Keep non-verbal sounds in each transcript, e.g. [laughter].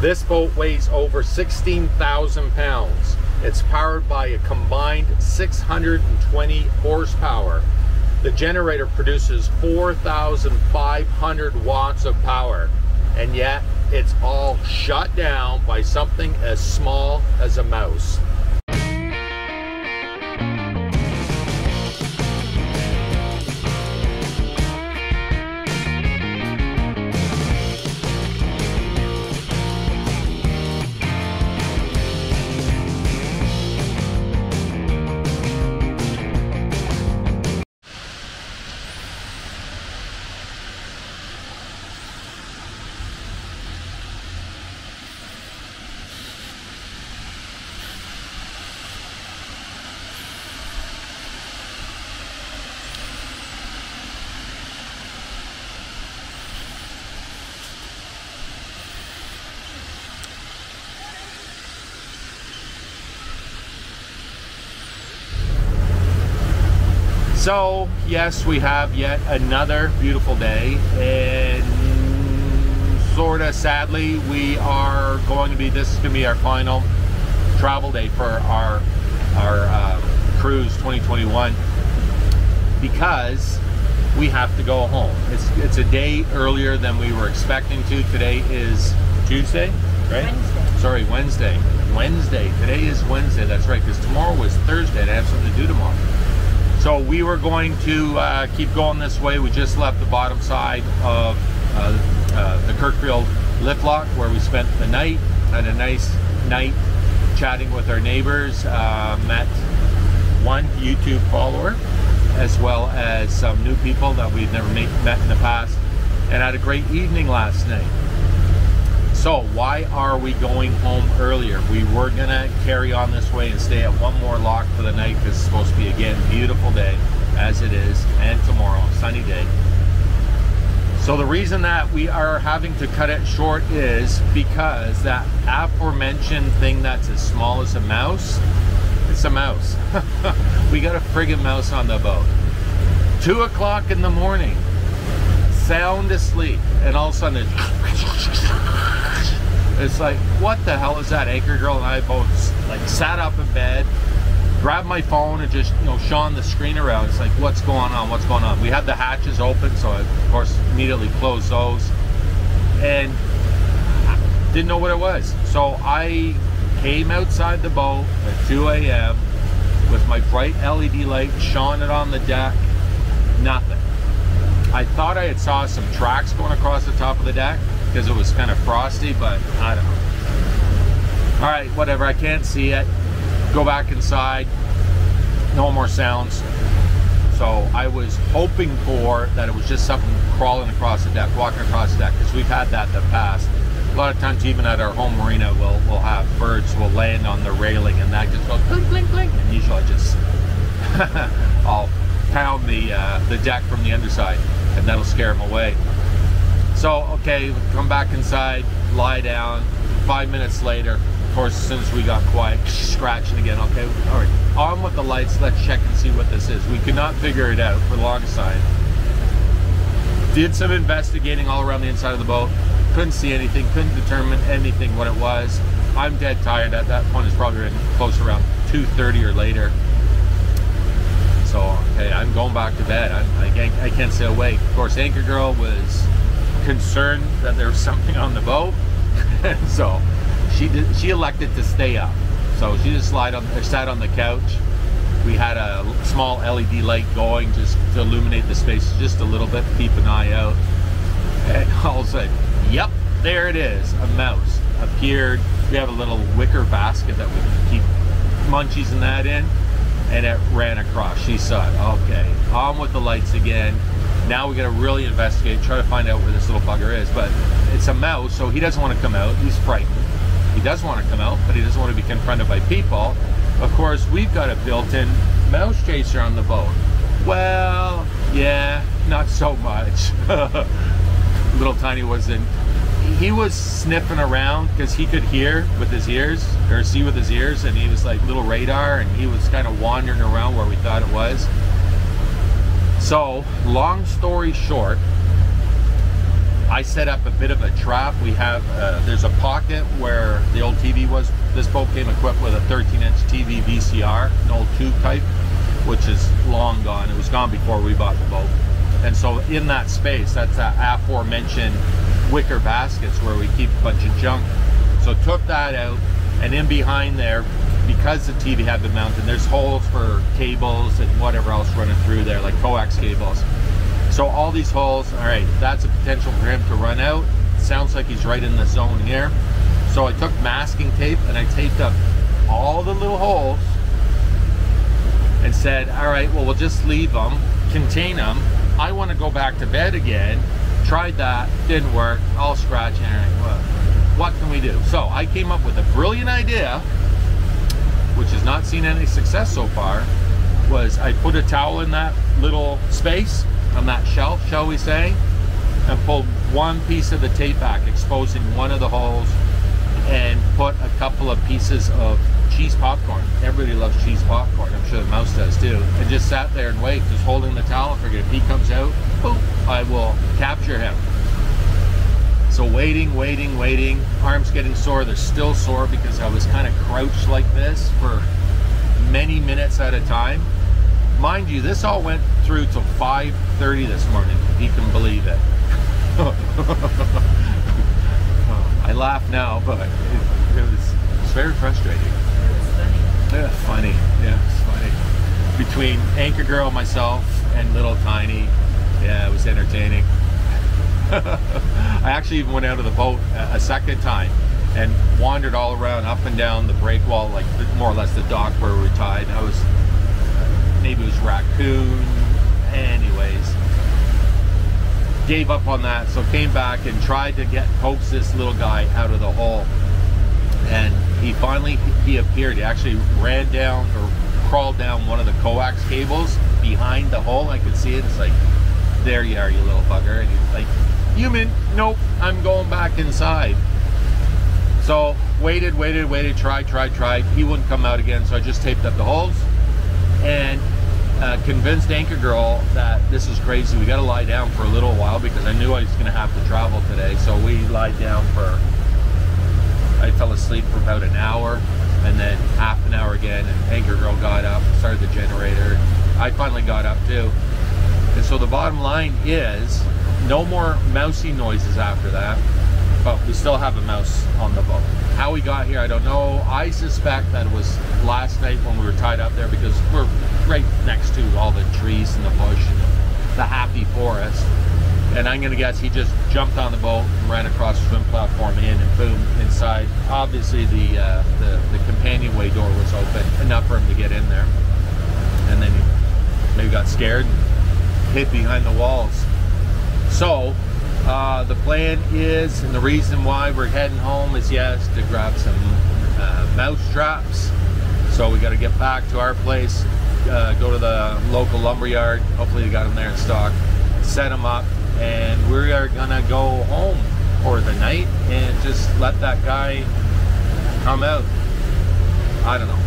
This boat weighs over 16,000 pounds. It's powered by a combined 620 horsepower. The generator produces 4,500 watts of power, and yet it's all shut down by something as small as a mouse. So, yes, we have yet another beautiful day, and sort of sadly, we are going to be, this is going to be our final travel day for our, our uh, cruise 2021 because we have to go home. It's, it's a day earlier than we were expecting to. Today is Tuesday, right? Wednesday. Sorry, Wednesday. Wednesday. Today is Wednesday. That's right, because tomorrow was Thursday and I have something to do tomorrow. So we were going to uh, keep going this way. We just left the bottom side of uh, uh, the Kirkfield lift lock where we spent the night. Had a nice night chatting with our neighbors. Uh, met one YouTube follower as well as some new people that we'd never met in the past and had a great evening last night. So why are we going home earlier? We were gonna carry on this way and stay at one more lock for the night because it's supposed to be again beautiful day as it is and tomorrow sunny day. So the reason that we are having to cut it short is because that aforementioned thing that's as small as a mouse, it's a mouse. [laughs] we got a friggin' mouse on the boat. Two o'clock in the morning, sound asleep, and all of a sudden it's like, what the hell is that? Anchor Girl and I both like sat up in bed, grabbed my phone and just, you know, shone the screen around. It's like, what's going on? What's going on? We had the hatches open, so I, of course, immediately closed those. And didn't know what it was. So I came outside the boat at 2 a.m. with my bright LED light, shone it on the deck, nothing. I thought I had saw some tracks going across the top of the deck because it was kind of frosty, but I don't know. All right, whatever, I can't see it. Go back inside, no more sounds. So I was hoping for that it was just something crawling across the deck, walking across the deck, because we've had that in the past. A lot of times, even at our home marina, we'll, we'll have birds will land on the railing and that just goes clink, clink, clink. And usually I just, [laughs] I'll pound the, uh, the deck from the underside and that'll scare them away. So, okay, come back inside, lie down. Five minutes later, of course, as we got quiet, scratching again. Okay, all right, on with the lights. Let's check and see what this is. We could not figure it out for the longest time. Did some investigating all around the inside of the boat. Couldn't see anything. Couldn't determine anything what it was. I'm dead tired. At that point, it's probably close around 2:30 or later. So, okay, I'm going back to bed. I'm, I, can't, I can't stay awake. Of course, Anchor Girl was concerned that there was something on the boat, [laughs] so she did, she elected to stay up. So she just slide on, sat on the couch. We had a small LED light going just to illuminate the space just a little bit, keep an eye out. And [laughs] all of a sudden, yep, there it is, a mouse appeared. We have a little wicker basket that we keep munchies and that in and it ran across. She saw it. Okay, on with the lights again. Now we gotta really investigate, try to find out where this little bugger is. But it's a mouse, so he doesn't want to come out. He's frightened. He does want to come out, but he doesn't want to be confronted by people. Of course, we've got a built-in mouse chaser on the boat. Well, yeah, not so much. [laughs] little tiny wasn't he was sniffing around because he could hear with his ears or see with his ears and he was like little radar and he was kind of wandering around where we thought it was so long story short I set up a bit of a trap. We have uh, there's a pocket where the old TV was. This boat came equipped with a 13-inch TV VCR, an old tube type, which is long gone. It was gone before we bought the boat. And so in that space, that's that aforementioned wicker baskets where we keep a bunch of junk. So took that out, and in behind there, because the TV had been mounted, there's holes for cables and whatever else running through there, like coax cables. So all these holes, all right, that's a potential for him to run out. Sounds like he's right in the zone here. So I took masking tape and I taped up all the little holes and said, all right, well, we'll just leave them, contain them. I want to go back to bed again. Tried that, didn't work, all scratching. Well, what can we do? So I came up with a brilliant idea, which has not seen any success so far, was I put a towel in that little space on that shelf, shall we say, and pulled one piece of the tape back, exposing one of the holes, and put a couple of pieces of cheese popcorn. Everybody loves cheese popcorn. I'm sure the mouse does too. And just sat there and wait, just holding the towel. Figured if he comes out, boom, I will capture him. So waiting, waiting, waiting. Arms getting sore. They're still sore because I was kind of crouched like this for many minutes at a time. Mind you, this all went through till 5.30 this morning, if you can believe it. [laughs] I laugh now, but it, it, was, it was very frustrating. It was funny. Yeah, funny. Yeah, it's funny. Between Anchor Girl, myself, and Little Tiny, yeah, it was entertaining. [laughs] I actually even went out of the boat a, second time and wandered all around up and down the break wall, like more or less the dock where we tied. I was uh, maybe it was raccoon. Anyways, gave up on that, so came back and tried to get coax this little guy out of the hole. And he finally he appeared. He actually ran down or crawled down one of the coax cables behind the hole. I could see it. It's like, there you are, you little bugger. And he's like, human, nope, I'm going back inside. So waited, waited, waited, tried, tried, tried. He wouldn't come out again, so I just taped up the holes and uh, convinced Anchor Girl that this is crazy. We got to lie down for a little while because I knew I was going to have to travel today. So we lied down for, I fell asleep for about an hour and then half an hour again. And Anchor Girl got up, started the generator. I finally got up too. And so the bottom line is no more mousy noises after that, but we still have a mouse on the boat. How we got here, I don't know. I suspect that it was last night when we were tied up there because we're right next to all the trees and the bush and the happy forest. And I'm gonna guess he just jumped on the boat and ran across the swim platform in and boom, inside. Obviously the, uh, the, the companionway door was open, enough for him to get in there. And then he maybe got scared and hid behind the walls. So, uh, the plan is, and the reason why we're heading home is yes, to grab some uh, mouse traps. So we got to get back to our place, uh, go to the local lumber yard. Hopefully they got them there in stock. Set them up, and we are gonna go home for the night and just let that guy come out. I don't know.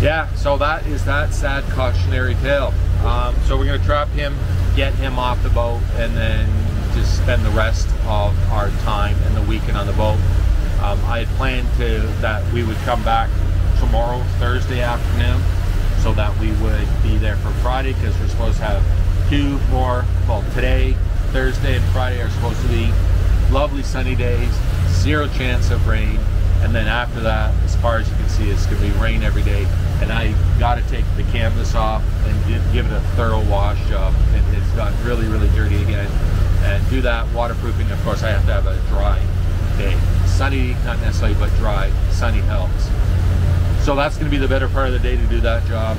Yeah, so that is that sad cautionary tale. Um, so we're gonna trap him get him off the boat and then just spend the rest of our time and the weekend on the boat. Um, I had planned to that we would come back tomorrow, Thursday afternoon, so that we would be there for Friday because we're supposed to have two more. Well, today, Thursday, and Friday are supposed to be lovely sunny days, zero chance of rain, and then after that, as far as you can see, it's going to be rain every day. And I got to take the canvas off and give it a thorough wash job. It, it's gotten really, really dirty again. And do that waterproofing. Of course, I have to have a dry day. Sunny, not necessarily, but dry. Sunny helps. So that's going to be the better part of the day to do that job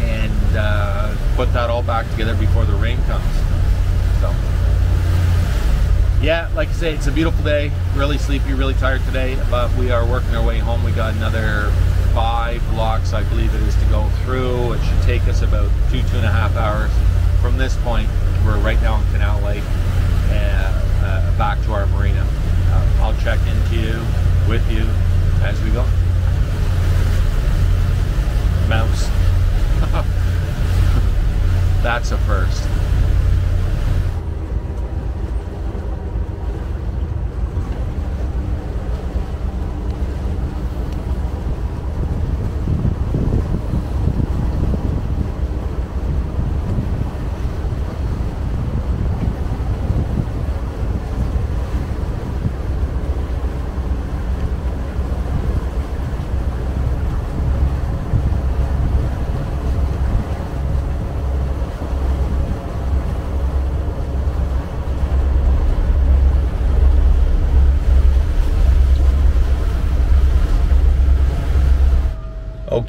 and uh, put that all back together before the rain comes. So yeah, like I say, it's a beautiful day. Really sleepy, really tired today, but we are working our way home. We got another five blocks, I believe it is, to go through. It should take us about two, two and a half hours. From this point, we're right now in Canal Lake and uh, back to our marina. Uh, I'll check into you, with you, as we go. Mouse. [laughs] That's a first.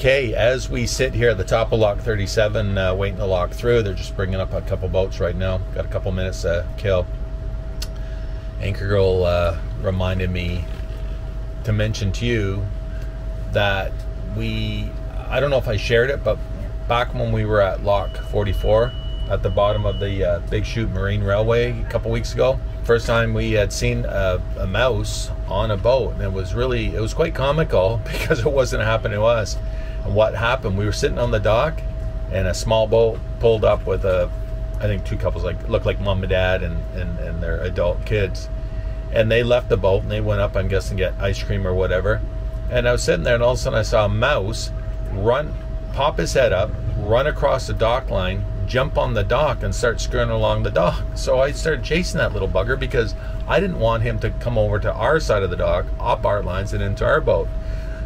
Okay, as we sit here at the top of Lock 37, uh, waiting to lock through, they're just bringing up a couple boats right now. Got a couple minutes to kill. Anchor Girl uh, reminded me to mention to you that we, I don't know if I shared it, but back when we were at Lock 44 at the bottom of the uh, Big Chute Marine Railway a couple weeks ago, first time we had seen a, a, mouse on a boat and it was really it was quite comical [laughs] because it wasn't happening to us what happened we were sitting on the dock and a small boat pulled up with a i think two couples like looked like mom and dad and, and, and their adult kids and they left the boat and they went up i'm guessing get ice cream or whatever and i was sitting there and all of a sudden i saw a mouse run pop his head up run across the dock line jump on the dock and start scurrying along the dock. [laughs] So I started chasing that little bugger because I didn't want him to come over to our side of the dock, up our lines, and into our boat.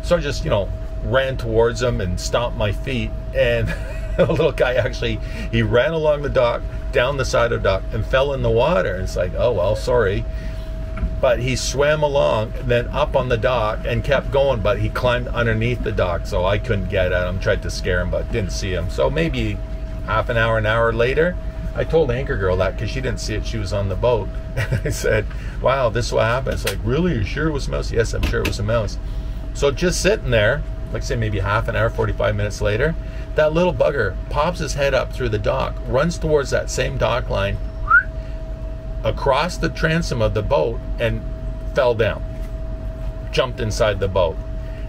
So I just, you know, ran towards him and stomped my feet. And [laughs] the little guy actually, he ran along the dock, down the side of the dock, and fell in the water. And it's like, oh, well, sorry. But he swam along, then up on the dock and kept going. But he climbed underneath the dock, so I couldn't get at him. Tried to scare him, but didn't see him. So maybe half an hour, an hour later, I told Anchor Girl that because she didn't see it. She was on the boat. And [laughs] I said, Wow, this is what happened. It's like, Really? You sure it was a mouse? Yes, I'm sure it was a mouse. So just sitting there, like say maybe half an hour, 45 minutes later, that little bugger pops his head up through the dock, runs towards that same dock line, across the transom of the boat, and fell down. Jumped inside the boat.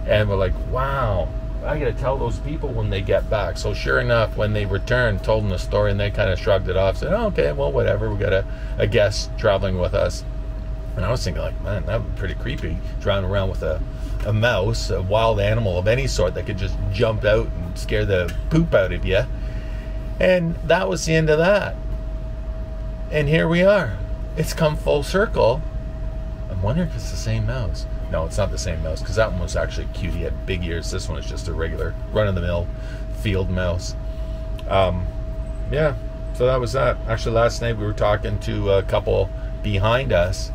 And we're like, Wow, I got to tell those people when they get back. So sure enough, when they returned, told them the story, and they kind of shrugged it off, said, oh, "Okay, well, whatever. We got a, a guest traveling with us." And I was thinking, like, man, that would be pretty creepy, driving around with a, a mouse, a wild animal of any sort that could just jump out and scare the poop out of you. And that was the end of that. And here we are. It's come full circle. I'm wondering if it's the same mouse. No, it's not the same mouse because that one was actually cute. He had big ears. This one is just a regular run of the mill field mouse. Um, yeah, so that was that. Actually, last night we were talking to a couple behind us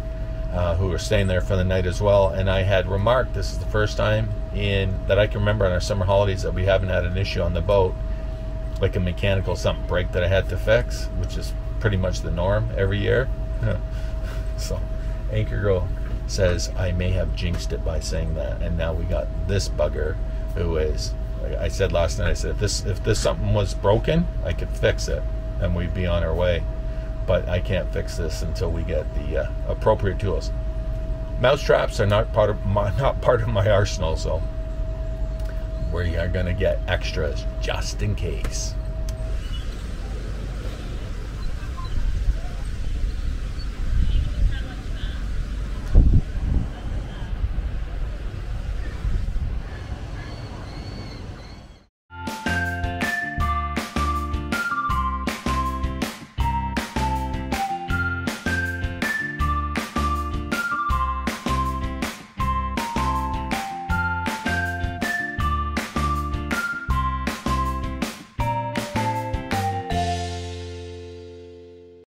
uh, who were staying there for the night as well, and I had remarked this is the first time in that I can remember on our summer holidays that we haven't had an issue on the boat, like a mechanical something break that I had to fix, which is pretty much the norm every year. [laughs] so, Anchor Girl says I may have jinxed it by saying that, and now we got this bugger who is. Like I said last night, I said if this if this something was broken, I could fix it, and we'd be on our way. But I can't fix this until we get the uh, appropriate tools. Mouse traps are not part of my [laughs] not part of my arsenal, so we are going to get extras just in case.